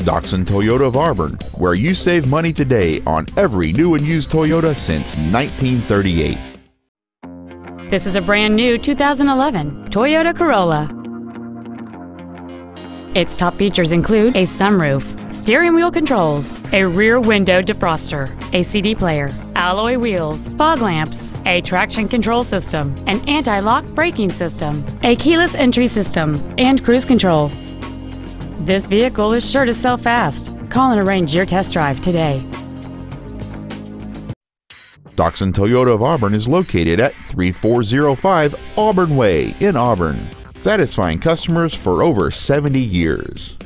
Doxon Toyota of Auburn, where you save money today on every new and used Toyota since 1938. This is a brand new 2011 Toyota Corolla. Its top features include a sunroof, steering wheel controls, a rear window defroster, a CD player, alloy wheels, fog lamps, a traction control system, an anti-lock braking system, a keyless entry system, and cruise control. This vehicle is sure to sell fast. Call and arrange your test drive today. Doxon Toyota of Auburn is located at 3405 Auburn Way in Auburn, satisfying customers for over 70 years.